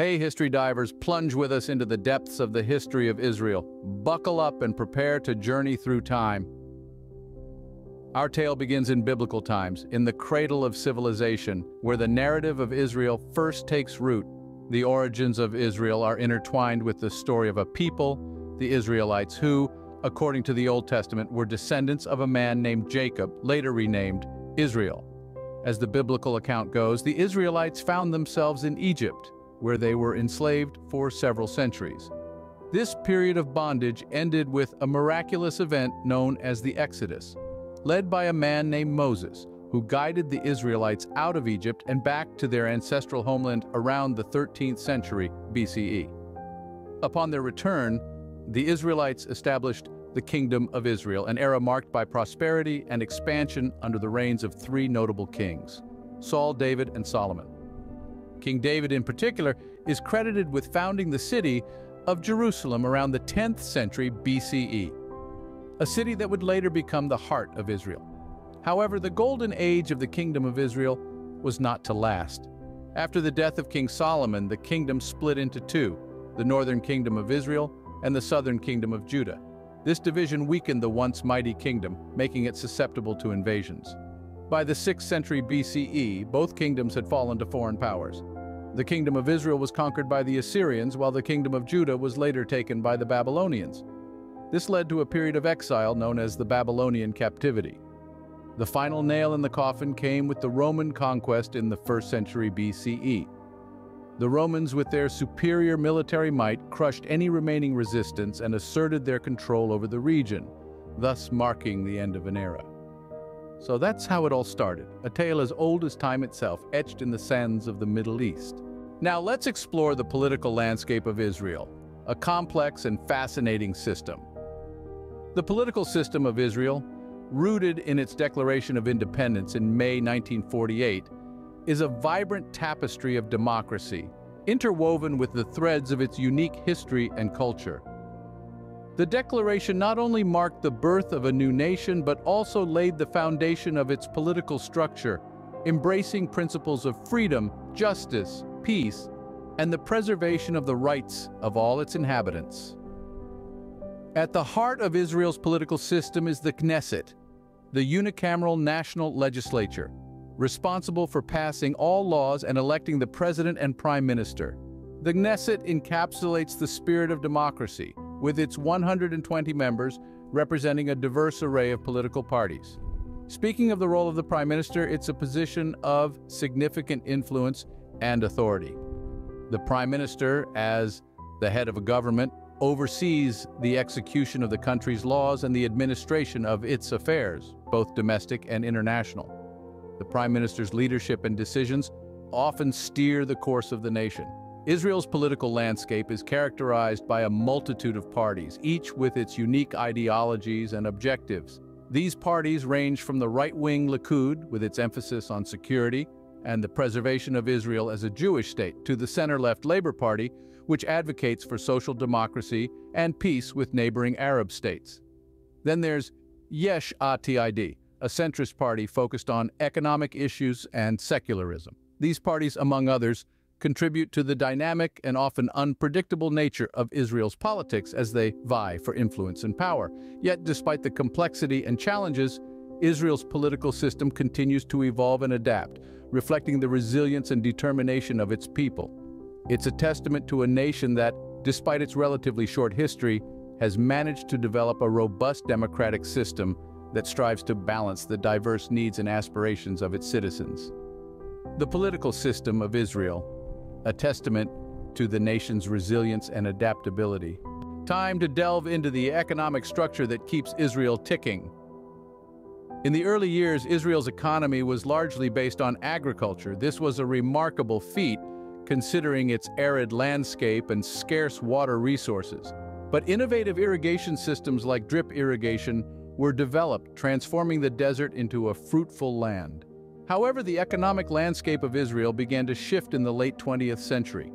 Hey, history divers, plunge with us into the depths of the history of Israel. Buckle up and prepare to journey through time. Our tale begins in biblical times, in the cradle of civilization, where the narrative of Israel first takes root. The origins of Israel are intertwined with the story of a people, the Israelites, who, according to the Old Testament, were descendants of a man named Jacob, later renamed Israel. As the biblical account goes, the Israelites found themselves in Egypt, where they were enslaved for several centuries. This period of bondage ended with a miraculous event known as the Exodus, led by a man named Moses, who guided the Israelites out of Egypt and back to their ancestral homeland around the 13th century BCE. Upon their return, the Israelites established the Kingdom of Israel, an era marked by prosperity and expansion under the reigns of three notable kings, Saul, David, and Solomon. King David in particular is credited with founding the city of Jerusalem around the 10th century BCE, a city that would later become the heart of Israel. However, the golden age of the Kingdom of Israel was not to last. After the death of King Solomon, the kingdom split into two, the northern kingdom of Israel and the southern kingdom of Judah. This division weakened the once mighty kingdom, making it susceptible to invasions. By the 6th century BCE, both kingdoms had fallen to foreign powers. The kingdom of Israel was conquered by the Assyrians, while the kingdom of Judah was later taken by the Babylonians. This led to a period of exile known as the Babylonian captivity. The final nail in the coffin came with the Roman conquest in the 1st century BCE. The Romans, with their superior military might, crushed any remaining resistance and asserted their control over the region, thus marking the end of an era. So that's how it all started, a tale as old as time itself, etched in the sands of the Middle East. Now let's explore the political landscape of Israel, a complex and fascinating system. The political system of Israel, rooted in its Declaration of Independence in May 1948, is a vibrant tapestry of democracy, interwoven with the threads of its unique history and culture. The Declaration not only marked the birth of a new nation but also laid the foundation of its political structure, embracing principles of freedom, justice, peace, and the preservation of the rights of all its inhabitants. At the heart of Israel's political system is the Knesset, the unicameral national legislature, responsible for passing all laws and electing the president and prime minister. The Knesset encapsulates the spirit of democracy, with its 120 members representing a diverse array of political parties. Speaking of the role of the prime minister, it's a position of significant influence and authority. The prime minister, as the head of a government, oversees the execution of the country's laws and the administration of its affairs, both domestic and international. The Prime Minister's leadership and decisions often steer the course of the nation. Israel's political landscape is characterized by a multitude of parties, each with its unique ideologies and objectives. These parties range from the right-wing Likud, with its emphasis on security and the preservation of Israel as a Jewish state, to the center-left Labor Party, which advocates for social democracy and peace with neighboring Arab states. Then there's Yesh Atid, a centrist party focused on economic issues and secularism. These parties, among others, contribute to the dynamic and often unpredictable nature of Israel's politics as they vie for influence and power. Yet, despite the complexity and challenges, Israel's political system continues to evolve and adapt, reflecting the resilience and determination of its people. It's a testament to a nation that, despite its relatively short history, has managed to develop a robust democratic system that strives to balance the diverse needs and aspirations of its citizens. The political system of Israel, a testament to the nation's resilience and adaptability. Time to delve into the economic structure that keeps Israel ticking. In the early years, Israel's economy was largely based on agriculture. This was a remarkable feat considering its arid landscape and scarce water resources. But innovative irrigation systems like drip irrigation were developed, transforming the desert into a fruitful land. However, the economic landscape of Israel began to shift in the late 20th century.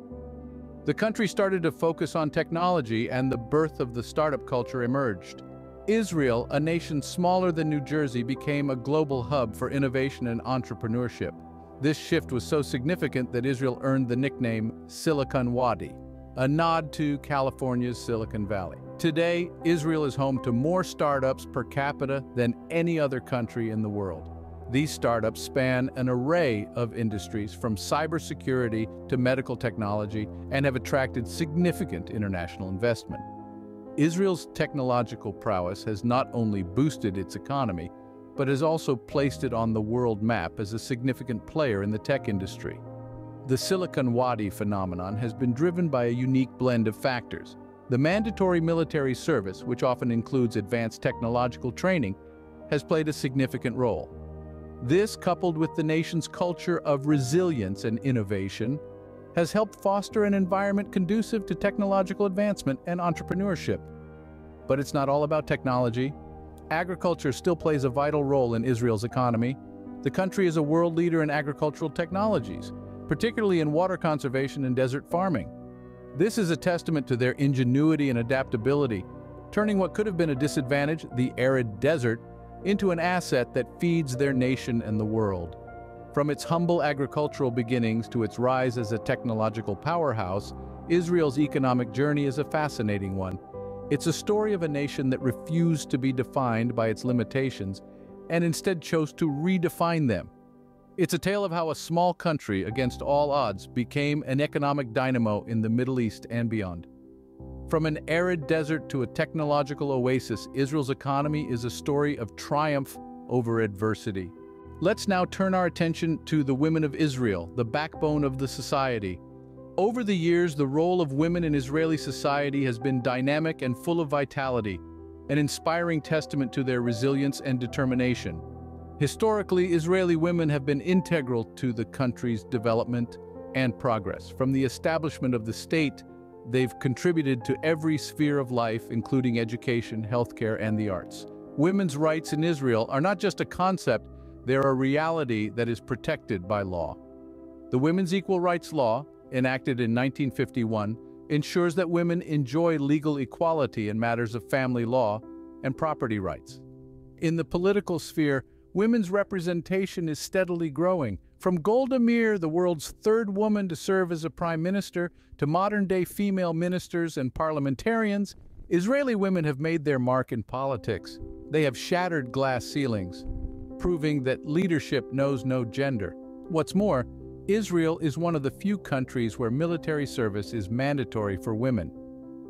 The country started to focus on technology and the birth of the startup culture emerged. Israel, a nation smaller than New Jersey, became a global hub for innovation and entrepreneurship. This shift was so significant that Israel earned the nickname Silicon Wadi, a nod to California's Silicon Valley. Today, Israel is home to more startups per capita than any other country in the world. These startups span an array of industries from cybersecurity to medical technology and have attracted significant international investment. Israel's technological prowess has not only boosted its economy, but has also placed it on the world map as a significant player in the tech industry. The Silicon Wadi phenomenon has been driven by a unique blend of factors. The mandatory military service, which often includes advanced technological training, has played a significant role. This, coupled with the nation's culture of resilience and innovation, has helped foster an environment conducive to technological advancement and entrepreneurship. But it's not all about technology. Agriculture still plays a vital role in Israel's economy. The country is a world leader in agricultural technologies, particularly in water conservation and desert farming. This is a testament to their ingenuity and adaptability, turning what could have been a disadvantage, the arid desert, into an asset that feeds their nation and the world. From its humble agricultural beginnings to its rise as a technological powerhouse, Israel's economic journey is a fascinating one. It's a story of a nation that refused to be defined by its limitations and instead chose to redefine them. It's a tale of how a small country, against all odds, became an economic dynamo in the Middle East and beyond. From an arid desert to a technological oasis, Israel's economy is a story of triumph over adversity. Let's now turn our attention to the women of Israel, the backbone of the society. Over the years, the role of women in Israeli society has been dynamic and full of vitality, an inspiring testament to their resilience and determination. Historically, Israeli women have been integral to the country's development and progress. From the establishment of the state, they've contributed to every sphere of life, including education, healthcare, and the arts. Women's rights in Israel are not just a concept, they're a reality that is protected by law. The Women's Equal Rights Law, enacted in 1951, ensures that women enjoy legal equality in matters of family law and property rights. In the political sphere, women's representation is steadily growing. From Golda Meir, the world's third woman to serve as a prime minister, to modern-day female ministers and parliamentarians, Israeli women have made their mark in politics. They have shattered glass ceilings, proving that leadership knows no gender. What's more, Israel is one of the few countries where military service is mandatory for women.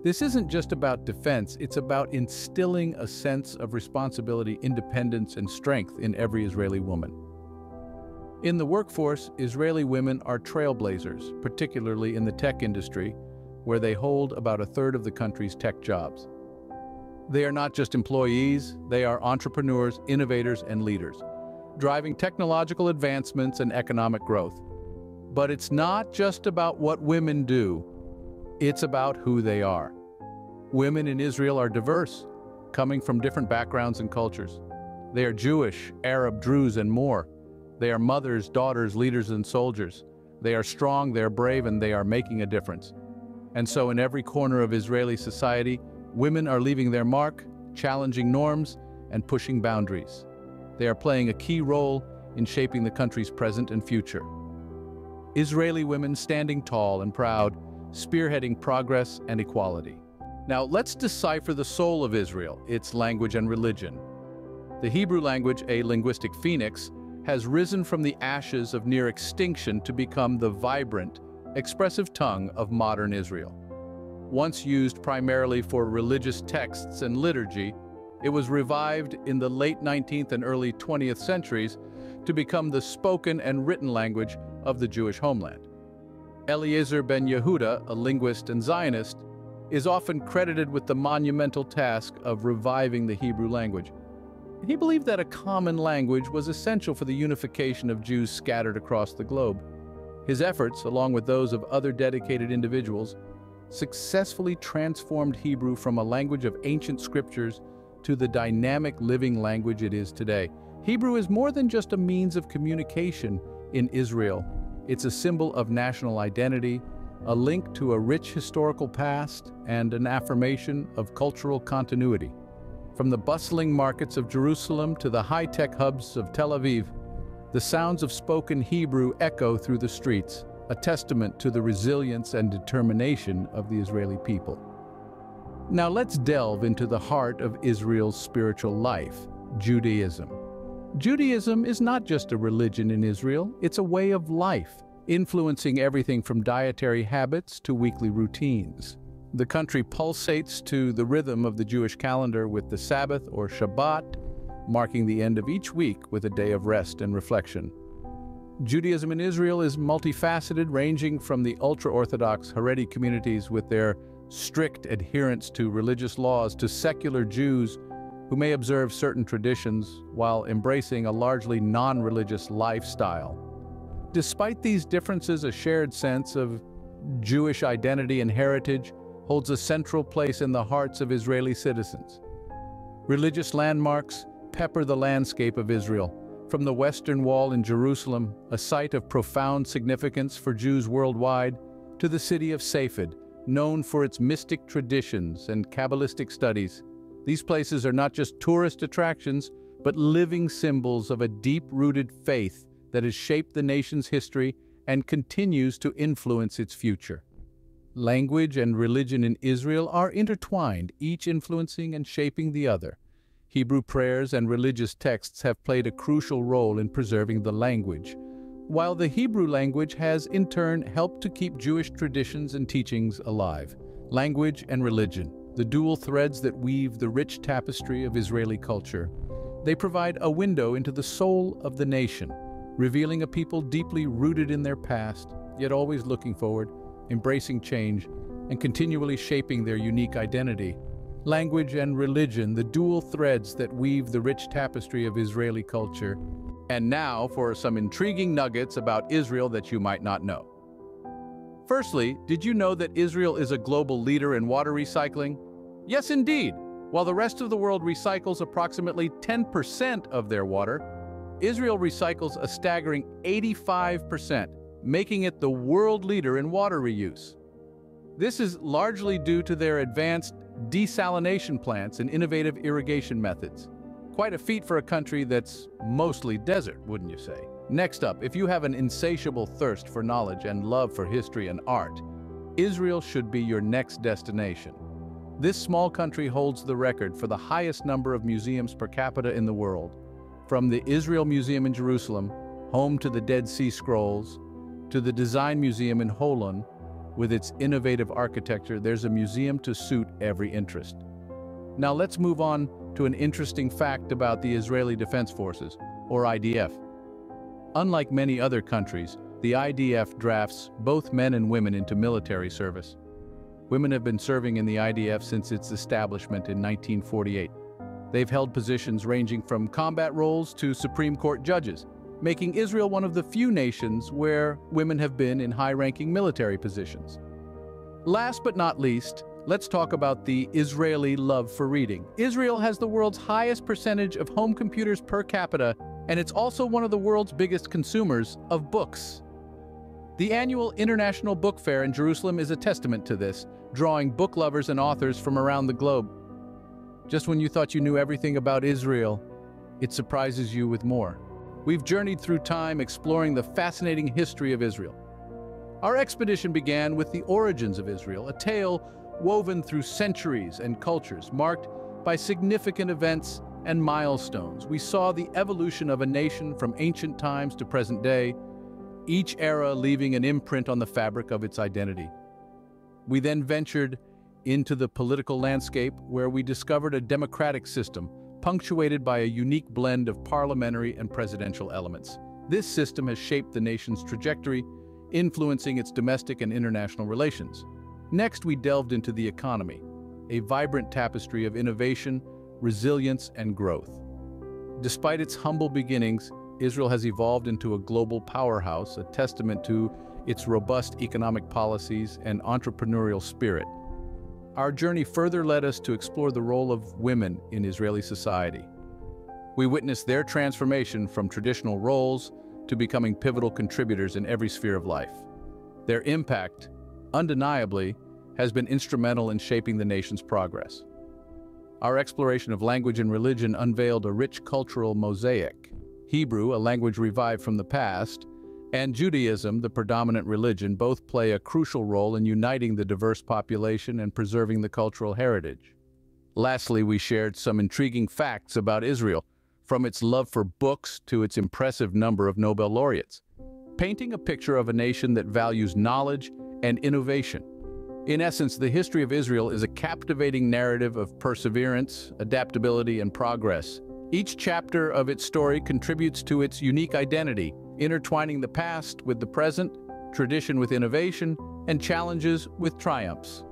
This isn't just about defense, it's about instilling a sense of responsibility, independence, and strength in every Israeli woman. In the workforce, Israeli women are trailblazers, particularly in the tech industry, where they hold about a third of the country's tech jobs. They are not just employees, they are entrepreneurs, innovators, and leaders, driving technological advancements and economic growth. But it's not just about what women do, it's about who they are. Women in Israel are diverse, coming from different backgrounds and cultures. They are Jewish, Arab, Druze, and more. They are mothers, daughters, leaders, and soldiers. They are strong, they are brave, and they are making a difference. And so in every corner of Israeli society, women are leaving their mark, challenging norms, and pushing boundaries. They are playing a key role in shaping the country's present and future. Israeli women standing tall and proud, spearheading progress and equality. Now let's decipher the soul of Israel, its language and religion. The Hebrew language, a linguistic phoenix, has risen from the ashes of near extinction to become the vibrant, expressive tongue of modern Israel. Once used primarily for religious texts and liturgy, it was revived in the late 19th and early 20th centuries to become the spoken and written language of the Jewish homeland. Eliezer ben Yehuda, a linguist and Zionist, is often credited with the monumental task of reviving the Hebrew language. He believed that a common language was essential for the unification of Jews scattered across the globe. His efforts, along with those of other dedicated individuals, successfully transformed Hebrew from a language of ancient scriptures to the dynamic living language it is today. Hebrew is more than just a means of communication in Israel. It's a symbol of national identity, a link to a rich historical past, and an affirmation of cultural continuity. From the bustling markets of Jerusalem to the high-tech hubs of Tel Aviv, The sounds of spoken Hebrew echo through the streets, a testament to the resilience and determination of the Israeli people. Now let's delve into the heart of Israel's spiritual life, Judaism. Judaism is not just a religion in Israel, it's a way of life, influencing everything from dietary habits to weekly routines. The country pulsates to the rhythm of the Jewish calendar with the Sabbath or Shabbat, marking the end of each week with a day of rest and reflection. Judaism in Israel is multifaceted, ranging from the ultra-Orthodox Haredi communities with their strict adherence to religious laws to secular Jews who may observe certain traditions while embracing a largely non-religious lifestyle. Despite these differences, a shared sense of Jewish identity and heritage holds a central place in the hearts of Israeli citizens. Religious landmarks pepper the landscape of Israel, from the Western Wall in Jerusalem, a site of profound significance for Jews worldwide, to the city of Safed, known for its mystic traditions and Kabbalistic studies. These places are not just tourist attractions, but living symbols of a deep-rooted faith that has shaped the nation's history and continues to influence its future. Language and religion in Israel are intertwined, each influencing and shaping the other. Hebrew prayers and religious texts have played a crucial role in preserving the language, while the Hebrew language has in turn helped to keep Jewish traditions and teachings alive. Language and religion, the dual threads that weave the rich tapestry of Israeli culture. They provide a window into the soul of the nation, revealing a people deeply rooted in their past, yet always looking forward, embracing change, and continually shaping their unique identity language and religion, the dual threads that weave the rich tapestry of Israeli culture. And now for some intriguing nuggets about Israel that you might not know. Firstly, did you know that Israel is a global leader in water recycling? Yes, indeed. While the rest of the world recycles approximately 10% of their water, Israel recycles a staggering 85%, making it the world leader in water reuse. This is largely due to their advanced desalination plants and innovative irrigation methods. Quite a feat for a country that's mostly desert, wouldn't you say? Next up, if you have an insatiable thirst for knowledge and love for history and art, Israel should be your next destination. This small country holds the record for the highest number of museums per capita in the world. From the Israel Museum in Jerusalem, home to the Dead Sea Scrolls, to the Design Museum in Holon, with its innovative architecture, there's a museum to suit every interest. Now let's move on to an interesting fact about the Israeli Defense Forces, or IDF. Unlike many other countries, the IDF drafts both men and women into military service. Women have been serving in the IDF since its establishment in 1948. They've held positions ranging from combat roles to Supreme Court judges, making Israel one of the few nations where women have been in high-ranking military positions. Last but not least, let's talk about the Israeli love for reading. Israel has the world's highest percentage of home computers per capita, and it's also one of the world's biggest consumers of books. The annual International Book Fair in Jerusalem is a testament to this, drawing book lovers and authors from around the globe. Just when you thought you knew everything about Israel, it surprises you with more. We've journeyed through time exploring the fascinating history of Israel. Our expedition began with the origins of Israel, a tale woven through centuries and cultures, marked by significant events and milestones. We saw the evolution of a nation from ancient times to present day, each era leaving an imprint on the fabric of its identity. We then ventured into the political landscape where we discovered a democratic system punctuated by a unique blend of parliamentary and presidential elements. This system has shaped the nation's trajectory, influencing its domestic and international relations. Next, we delved into the economy, a vibrant tapestry of innovation, resilience, and growth. Despite its humble beginnings, Israel has evolved into a global powerhouse, a testament to its robust economic policies and entrepreneurial spirit. Our journey further led us to explore the role of women in Israeli society. We witnessed their transformation from traditional roles to becoming pivotal contributors in every sphere of life. Their impact, undeniably, has been instrumental in shaping the nation's progress. Our exploration of language and religion unveiled a rich cultural mosaic, Hebrew, a language revived from the past, and Judaism, the predominant religion, both play a crucial role in uniting the diverse population and preserving the cultural heritage. Lastly, we shared some intriguing facts about Israel, from its love for books to its impressive number of Nobel laureates, painting a picture of a nation that values knowledge and innovation. In essence, the history of Israel is a captivating narrative of perseverance, adaptability, and progress. Each chapter of its story contributes to its unique identity, intertwining the past with the present, tradition with innovation, and challenges with triumphs.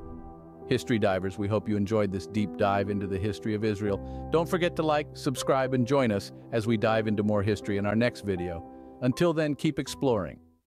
History divers, we hope you enjoyed this deep dive into the history of Israel. Don't forget to like, subscribe, and join us as we dive into more history in our next video. Until then, keep exploring.